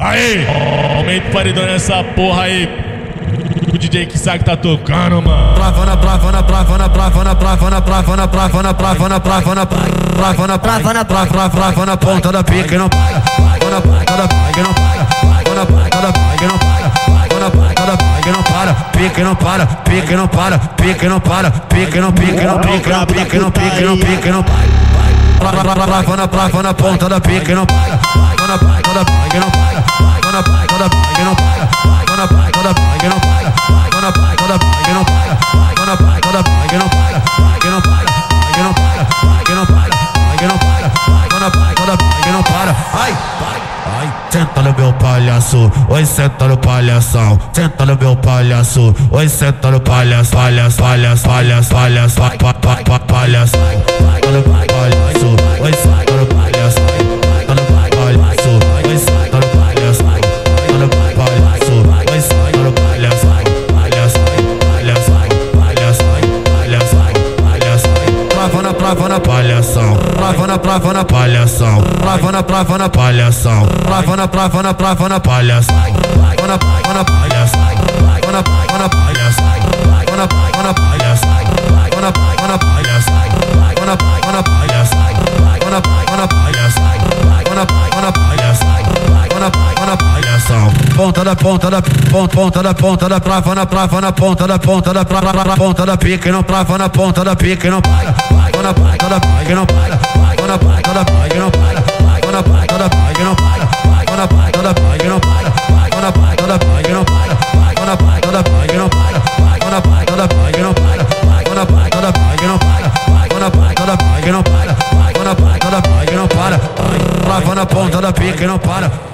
Aí, aumenta o paredão nessa porra aí. O DJ que sabe que tá tocando, mano. Pravana, pravana, pravana, pravana, pravana, pravana, pravana, pravana, pravana, pravana, pravana, pravana, pravana, ponta da pica não para. Pravana, ponta da pica não para. Pravana, ponta da pica não para. Pravana, ponta da pica não para. Pica não para, pica não para, pica não para, pica não pica não pica não pica não pica não pica não Lavando a placa na ponta da pica e não paga. Lavando a placa da pica e não paga. Lavando a placa da pica e não paga. Lavando a placa da pica e não paga. Lavando a placa da pica e não paga. Lavando a placa da pica e não paga. Que não paga, que não paga, que não paga, que não paga. Lavando a placa da pica e não para. Ai, vai. Ai, senta no meu palhaço, oi senta no palhação, senta no meu palhaço, oi senta no palhaço, palhaço, palhaço, palhaço, palhaço, palhaço, palhaço. Pravana, pravana, palhação, pravana, pravana, palhação, pravana, pravana, palhação, pravana, pravana, pravana, palhação, pravana, pravana, palhação, pravana, pravana, palhação, pravana, pravana, palhação, pravana, pravana, palhação, pravana, pravana, palhação, pravana, pravana, palhação, pravana, pravana, palhação, pravana, pravana, palhação, ponta da ponta da ponta, ponta da ponta da pravana, pravana, ponta da ponta da pra, pra, ponta da pica não prava na ponta da pica não para, pai, quando pai, que não para, pai, quando pai, quando pai, que não para, pai, quando pai, quando pai, que não para, pai, quando pai, quando pai, que não para, pai, quando pai, quando pai, que não para, pai, quando pai, quando pai, que não para, pai, quando pai, quando pai, que não para, pai, quando pai, quando pai, que não para, pai, quando pai, quando pai, que não para, pai, quando pai, quando que não para, ponta da pica que não para.